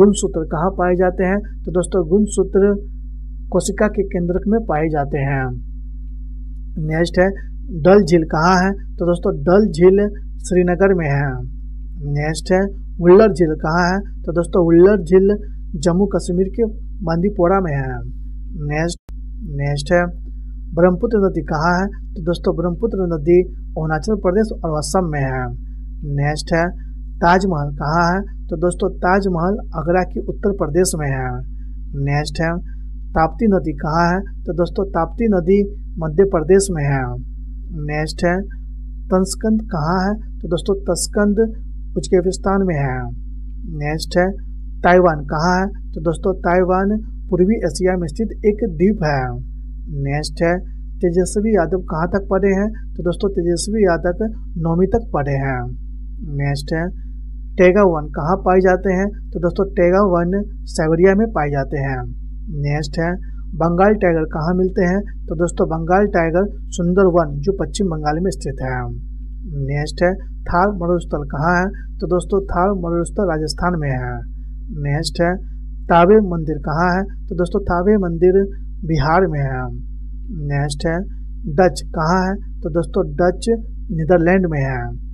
गुणसूत्र कहाँ पाए जाते हैं? तो दोस्तों, गुणसूत्र कोशिका के केंद्रक में पाए जाते हैं। नेक्स्ट है, डल झील कहाँ है? तो दोस्तों, डल झील श्रीनगर में है। नेक्स्ट है, उल्लर झील कहाँ है? तो दोस्तों, उल्लर झील जम्मू कश्मीर के बांदीपोरा में है। नेक्स्ट नेक्स्ट है, ब्रह्मपुत्र नदी कहाँ है? तो दोस्तों, ब्रह्मपुत्र नदी अरुणाचल प्रदेश और असम में है। नेक्स्ट है ताजमहल कहाँ है? तो दोस्तों, ताजमहल आगरा के उत्तर प्रदेश में है। नेक्स्ट है, ताप्ती नदी कहाँ है? तो दोस्तों, ताप्ती नदी मध्य प्रदेश में है। नेक्स्ट है तस्कंद कहाँ है? तो दोस्तों तस्कंद उज्बेकिस्तान में है। नेक्स्ट है, ताइवान कहाँ है? तो दोस्तों, ताइवान पूर्वी एशिया में स्थित एक द्वीप है। नेक्स्ट है, तेजस्वी यादव कहाँ तक पढ़े हैं? तो दोस्तों, तेजस्वी यादव नौवीं तक पढ़े हैं। नेक्स्ट है टेगा वन कहाँ पाए जाते हैं? तो दोस्तों टेगा वन साइबरिया में पाए जाते हैं। नेक्स्ट है बंगाल टाइगर कहाँ मिलते हैं? तो दोस्तों बंगाल टाइगर सुंदरवन जो पश्चिम बंगाल में स्थित है। नेक्स्ट है थार मरुस्थल कहाँ है? तो दोस्तों थार मरुस्थल राजस्थान में है। नेक्स्ट है, तावे मंदिर कहाँ है? तो दोस्तों, तावे मंदिर बिहार में है। नेक्स्ट है डच कहाँ है? तो दोस्तों डच नीदरलैंड में है।